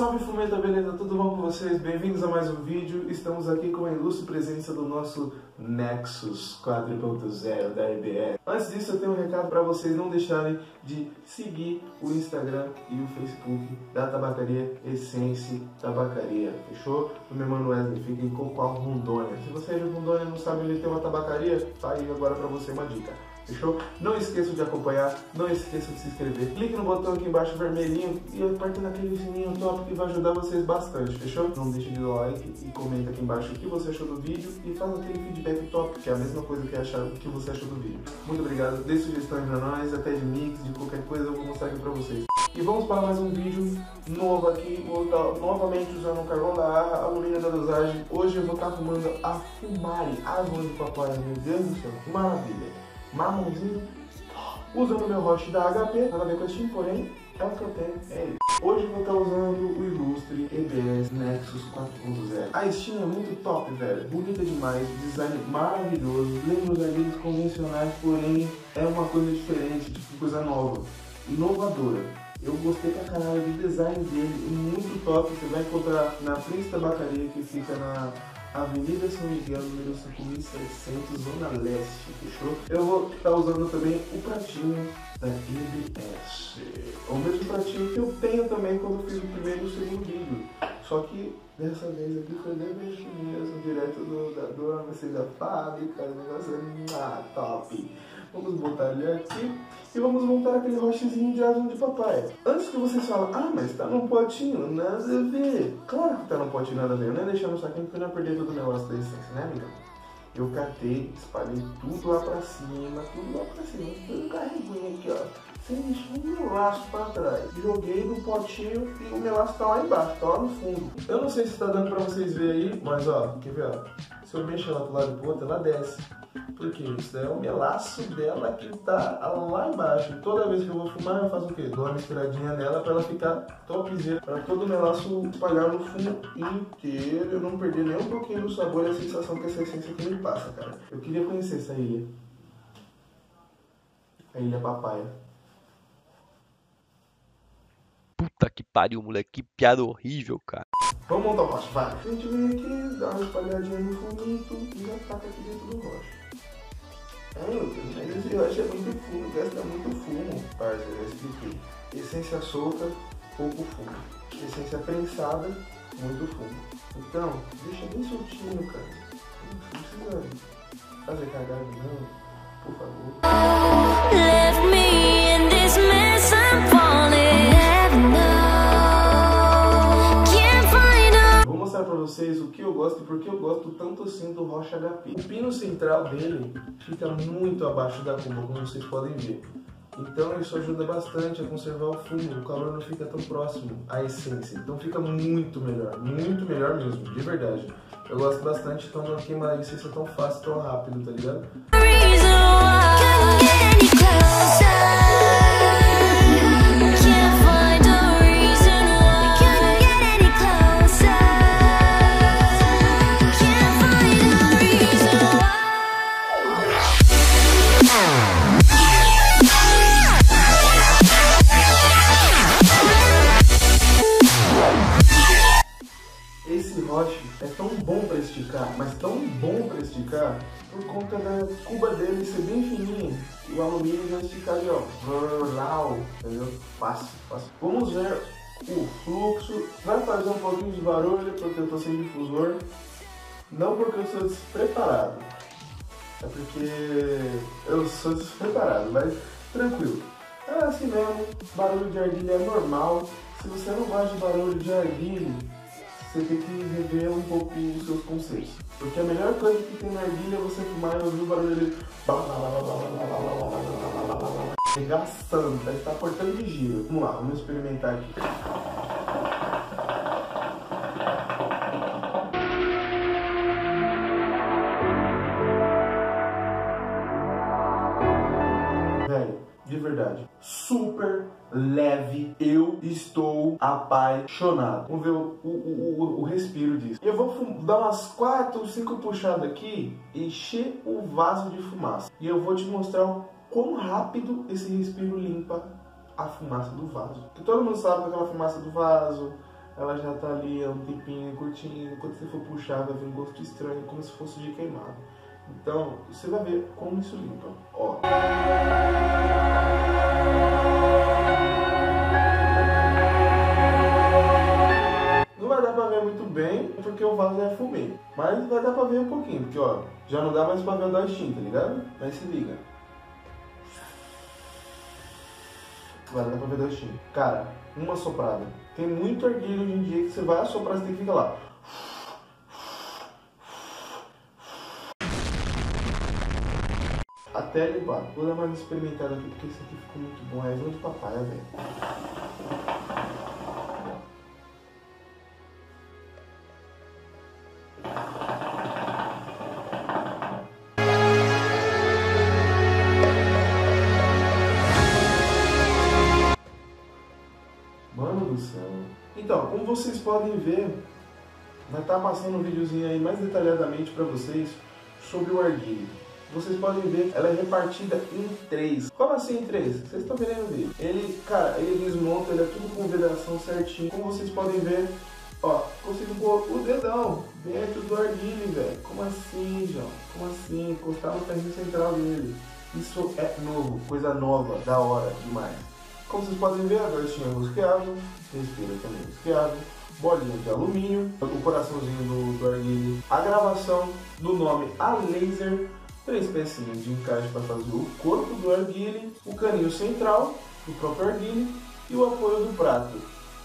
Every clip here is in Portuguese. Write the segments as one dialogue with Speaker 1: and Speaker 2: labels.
Speaker 1: Salve Fumeta, beleza? Tudo bom com vocês? Bem-vindos a mais um vídeo. Estamos aqui com a ilustre presença do nosso Nexus 4.0 da IBR. Antes disso, eu tenho um recado para vocês não deixarem de seguir o Instagram e o Facebook da Tabacaria Essência Tabacaria. Fechou? O meu mano Wesley fica em Coqual, Rondônia. Se você é de Rondônia e não sabe onde tem uma tabacaria, tá aí agora para você uma dica. Fechou? Não esqueça de acompanhar, não esqueça de se inscrever. Clique no botão aqui embaixo vermelhinho e aperte naquele sininho top que vai ajudar vocês bastante, fechou? Não deixe de dar like e comenta aqui embaixo o que você achou do vídeo e faz aquele feedback top, que é a mesma coisa que, achar, que você achou do vídeo. Muito obrigado, dê sugestões pra nós, até de mix, de qualquer coisa eu vou mostrar aqui pra vocês. E vamos para mais um vídeo novo aqui, vou estar novamente usando o carvão da Arra, alumínio da dosagem. Hoje eu vou estar fumando a Fumari, mãos de papai, meu Deus do céu, maravilha marronzinho, usando meu roche da HP, nada a ver com esse porém é o que eu tenho, é isso. Hoje eu vou estar usando o ilustre EBS Nexus 4.0. A Steam é muito top, velho, bonita demais, design maravilhoso, lembra os arquivos convencionais, porém é uma coisa diferente, tipo coisa nova, inovadora. Eu gostei pra caralho do design dele, muito top. Você vai encontrar na Príncipe Tabacaria, que fica na Avenida São Miguel, número 5600, Zona Leste, fechou? Eu vou estar usando também o pratinho da EBS. O mesmo pratinho que eu tenho também quando eu fiz o primeiro e o segundo vídeo. Só que dessa vez aqui foi mesmo, direto do, da, do da fábrica, o negócio é ah, top. Vamos botar ele aqui e vamos montar aquele rochezinho de asma de papai. Antes que vocês falem, ah, mas tá num potinho, nada a ver. Claro que tá num potinho, nada a ver. Eu ia deixar no saquinho porque eu não ia perder todo o negócio da essência, né, amiga? Eu catei, espalhei tudo lá pra cima, tudo lá pra cima, tudo carreguinho aqui, ó. Sem deixar um melaço pra trás. Joguei no potinho e o melaço tá lá embaixo, tá lá no fundo. Eu não sei se tá dando pra vocês verem aí, mas ó, quer ver, ó? Se eu mexer lá pro lado do outro, ela desce. Porque isso é o melaço dela que tá lá embaixo. Toda vez que eu vou fumar, eu faço o quê? Dou uma misturadinha nela para ela ficar topzera. Para todo o melaço espalhar no fumo inteiro. Eu não perder nem um pouquinho do sabor e a sensação que essa essência aqui me passa, cara. Eu queria conhecer essa ilha. A ilha Papaya.
Speaker 2: Puta que pariu, moleque. Que piada horrível, cara.
Speaker 1: Vamos montar o rocha, vai. A gente vem aqui, dá uma espalhadinha no fumito e já taca aqui dentro do rocha. Deus, mas esse rocha é muito fumo, gasta muito fumo, parceiro, eu expliquei. Essência solta, pouco fumo. Essência prensada, muito fumo. Então, deixa bem soltinho, cara. Não precisa fazer cagada não, por favor. Gosto e por que eu gosto tanto assim do Rocha HP. O pino central dele fica muito abaixo da cuba, como vocês podem ver. Então isso ajuda bastante a conservar o fumo, o calor não fica tão próximo à essência. Então fica muito melhor, muito melhor mesmo, de verdade. Eu gosto bastante, então não queima a essência tão fácil, tão rápido, tá ligado? Esticar por conta da cuba dele ser bem fininha e o alumínio já ali, ó, rural, entendeu? Fácil, fácil. Vamos ver o fluxo, vai fazer um pouquinho de barulho porque eu tô sem difusor, não porque eu sou despreparado, é porque eu sou despreparado, mas tranquilo. É assim mesmo, barulho de argilha é normal, se você não gosta de barulho de argilha, você tem que rever um pouco os seus conceitos. Porque a melhor coisa que tem na argilha é você fumar e ouvir o barulho ali. Regaçando, tá? Está cortando de giro. Vamos lá, vamos experimentar aqui. Velho, de verdade. Estou apaixonado. Vamos ver o, o, o, o respiro disso. Eu vou dar umas 4, 5 puxadas aqui, encher o vaso de fumaça. E eu vou te mostrar o quão rápido esse respiro limpa a fumaça do vaso. Todo mundo sabe que aquela fumaça do vaso, ela já tá ali há um tempinho curtindo. Quando você for puxar, vai vir um gosto estranho, como se fosse de queimado. Então, você vai ver como isso limpa. Ó. muito bem, porque o vaso é fumê. Mas vai dar pra ver um pouquinho, porque ó, já não dá mais pra ver o Steam, tá ligado? Mas se liga. Vai dar pra ver da Steam. Cara, uma soprada. Tem muito arguilho hoje em dia que você vai assoprar, você tem que ficar lá. Até limpar. Vou dar mais experimentada aqui, porque isso aqui ficou muito bom. É de papaya, velho. Céu. Então, como vocês podem ver, vai estar passando um videozinho aí mais detalhadamente para vocês sobre o arguilho. Vocês podem ver, ela é repartida em três. Como assim em três? Vocês estão vendo ver? Ele, cara, ele desmonta, ele é tudo com vedação certinho. Como vocês podem ver, ó, consigo pôr o dedão dentro do arguilho, velho. Como assim, João? Como assim? Encostar no ferrinho central dele. Isso é novo, coisa nova, da hora, demais. Como vocês podem ver, a garotinha rosqueável, respira também rosqueável, bolinha de alumínio, o coraçãozinho do, do arguilho, a gravação do nome a laser, três pecinhas de encaixe para fazer o corpo do arguilho, o caninho central do próprio arguilho e o apoio do prato.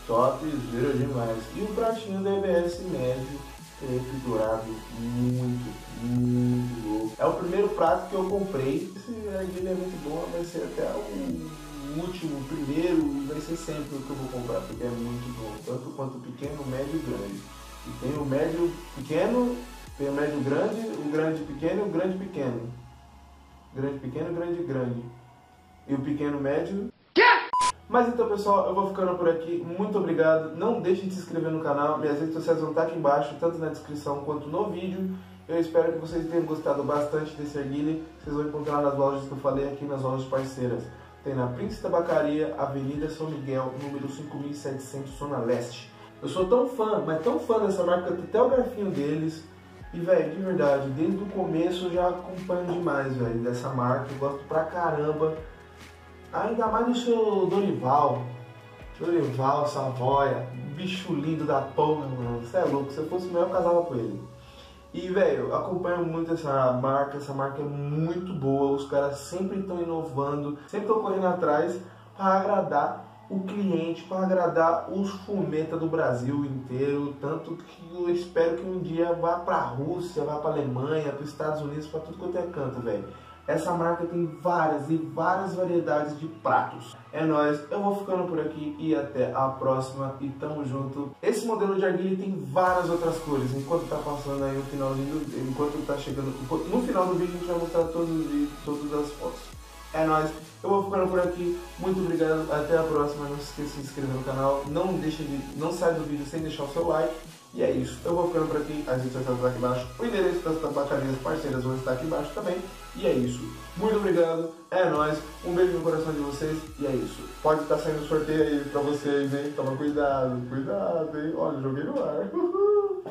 Speaker 1: Top, zero demais. E o pratinho da EBS médio, preto dourado, muito, muito louco. É o primeiro prato que eu comprei. Esse arguilho é muito bom, vai ser até o último, o primeiro, vai ser sempre o que eu vou comprar, porque é muito bom. Tanto quanto pequeno, médio e grande. E tem o médio pequeno, tem o médio grande, o grande pequeno e o grande pequeno. Grande pequeno, grande grande. E o pequeno médio. Mas então pessoal, eu vou ficando por aqui. Muito obrigado. Não deixem de se inscrever no canal. Minhas redes sociais vão estar aqui embaixo, tanto na descrição quanto no vídeo. Eu espero que vocês tenham gostado bastante desse arguile. Vocês vão encontrar nas lojas que eu falei aqui, nas lojas parceiras. Tem na Príncipe Tabacaria, Avenida São Miguel, número 5700, Zona Leste. Eu sou tão fã, mas tão fã dessa marca, até o garfinho deles. E, velho, de verdade, desde o começo eu já acompanho demais, velho, dessa marca. Eu gosto pra caramba. Ainda mais do seu Dorival. Dorival, Savoia, bicho lindo da porra, mano. Você é louco, se eu fosse meu, eu casava com ele. E, velho, acompanho muito essa marca, essa marca é muito boa, os caras sempre estão inovando, sempre estão correndo atrás para agradar o cliente, para agradar os fumetas do Brasil inteiro, tanto que eu espero que um dia vá para a Rússia, vá para a Alemanha, para os Estados Unidos, para tudo quanto é canto, velho. Essa marca tem várias e várias variedades de pratos. É nóis, eu vou ficando por aqui e até a próxima e tamo junto. Esse modelo de arguilha tem várias outras cores, enquanto tá passando aí o finalzinho, do, enquanto tá chegando, no final do vídeo a gente vai mostrar todos os vídeos, todas as fotos. É nóis, eu vou ficando por aqui, muito obrigado, até a próxima, não se esqueça de se inscrever no canal, não deixa de, não sai do vídeo sem deixar o seu like. E é isso, eu vou ficando por aqui, as estão aqui embaixo, o endereço das tabacarias parceiras vão estar aqui embaixo também. E é isso, muito obrigado, é nóis, um beijo no coração de vocês e é isso. Pode estar saindo sorteio aí pra vocês, hein? Toma cuidado, cuidado, hein? Olha, joguei no ar. Uhul.